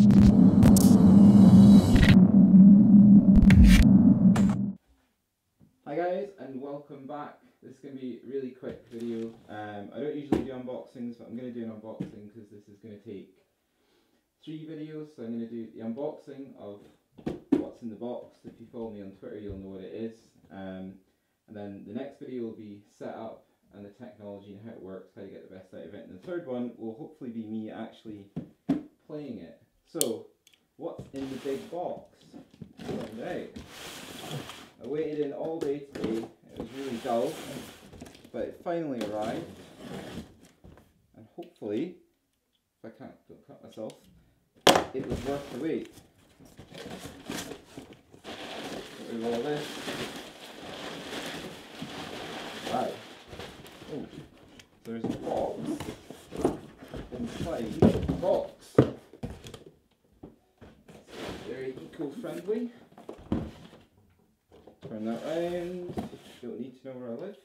Hi guys and welcome back. This is going to be a really quick video. Um, I don't usually do unboxings but I'm going to do an unboxing because this is going to take three videos. So I'm going to do the unboxing of what's in the box. If you follow me on Twitter you'll know what it is. Um, and then the next video will be set up and the technology and how it works, how to get the best out of it. And the third one will hopefully be me actually playing it. So, what's in the big box? Out. I waited in all day today. It was really dull, but it finally arrived. And hopefully, if I can't don't cut myself, it was worth the wait. Get rid of all this. Wow. Oh, there's a box inside the box. Very eco-friendly. Turn that round. Don't need to know where I live.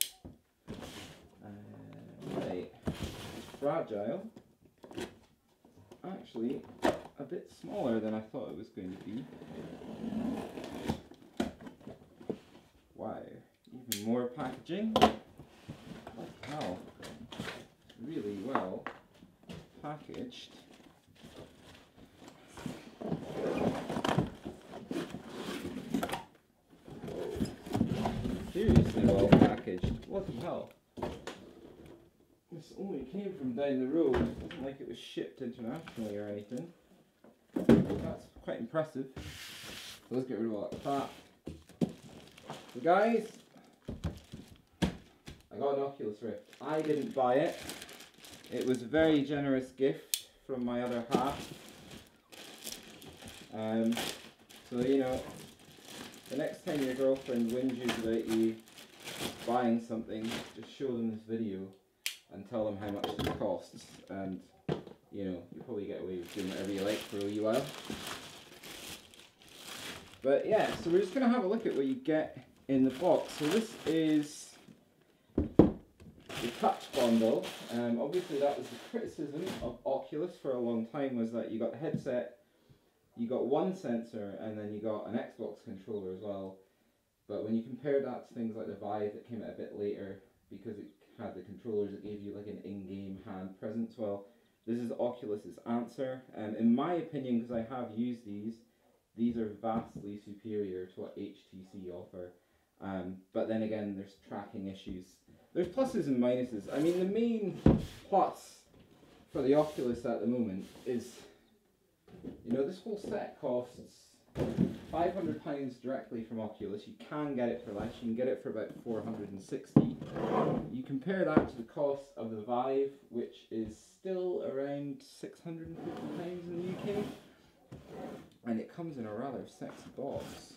Uh, right. It's fragile. Actually, a bit smaller than I thought it was going to be. Wow. Even more packaging. Wow. Really well packaged. Packaged. What the hell? This only came from down the road. It wasn't like it was shipped internationally or anything. That's quite impressive. So let's get rid of all that crap. So guys, I got an Oculus Rift. I didn't buy it. It was a very generous gift from my other half. Um, so you know, the next time your girlfriend whinges about you buying something, just show them this video and tell them how much it costs, and you know you probably get away with doing whatever you like for a wee while. But yeah, so we're just gonna have a look at what you get in the box. So this is the touch bundle. Um, obviously, that was the criticism of Oculus for a long time was that you got the headset, you got one sensor, and then you got an Xbox controller as well. But when you compare that to things like the Vive that came out a bit later, because it had the controllers, it gave you like an in-game hand presence. Well, this is Oculus's answer. Um, in my opinion, because I have used these, these are vastly superior to what HTC offer. Um, but then again, there's tracking issues. There's pluses and minuses. I mean, the main plus for the Oculus at the moment is, you know, this whole set costs £500 directly from Oculus. You can get it for less. You can get it for about 460 You compare that to the cost of the Vive, which is still around 650 pounds in the UK. And it comes in a rather sexy box.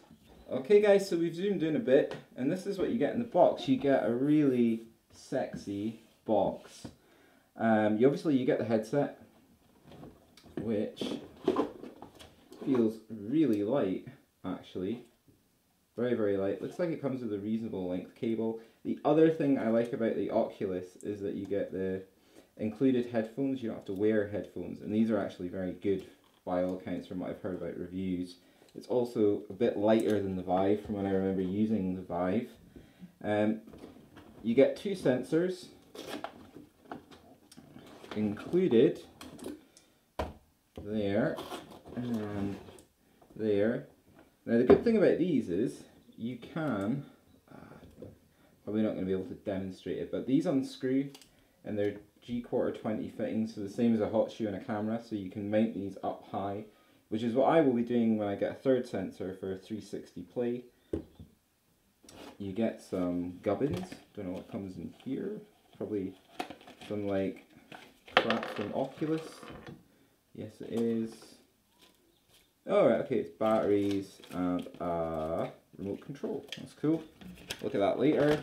Okay guys, so we've zoomed in a bit, and this is what you get in the box. You get a really sexy box. Um, you obviously you get the headset, which feels really light, actually. Very, very light. Looks like it comes with a reasonable length cable. The other thing I like about the Oculus is that you get the included headphones. You don't have to wear headphones, and these are actually very good by all accounts from what I've heard about reviews. It's also a bit lighter than the Vive from when I remember using the Vive. Um, you get two sensors included there and there. Now the good thing about these is you can, uh, probably not going to be able to demonstrate it, but these unscrew and they're G quarter 20 fittings, so the same as a hot shoe and a camera, so you can mount these up high which is what I will be doing when I get a third sensor for a 360 play. You get some gubbins, don't know what comes in here, probably some like crap from Oculus. Yes it is. Alright, okay, it's batteries and a remote control. That's cool. Look at that later.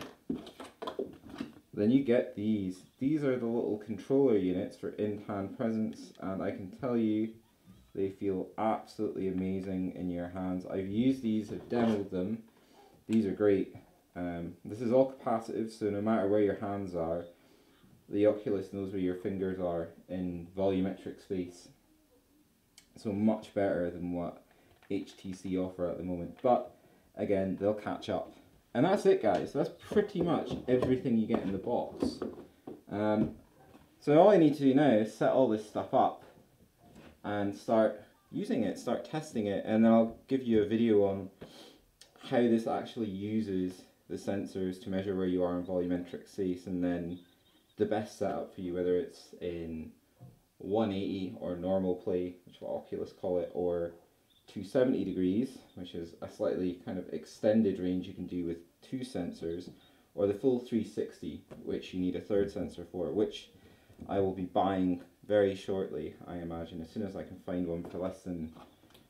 Then you get these. These are the little controller units for in-hand presence and I can tell you they feel absolutely amazing in your hands. I've used these, I've demoed them. These are great. Um, this is all capacitive, so no matter where your hands are, the Oculus knows where your fingers are in volumetric space. So much better than what HTC offer at the moment. But again, they'll catch up. And that's it, guys. That's pretty much everything you get in the box. Um, so all I need to do now is set all this stuff up and start using it, start testing it, and then I'll give you a video on how this actually uses the sensors to measure where you are in volumetric space and then the best setup for you, whether it's in 180 or normal play, which Oculus call it, or 270 degrees, which is a slightly kind of extended range you can do with two sensors, or the full 360, which you need a third sensor for, which I will be buying very shortly, I imagine, as soon as I can find one for less than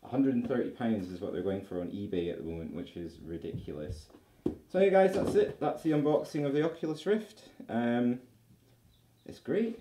130 pounds is what they're going for on eBay at the moment, which is ridiculous. So yeah guys, that's it. That's the unboxing of the Oculus Rift. Um, it's great,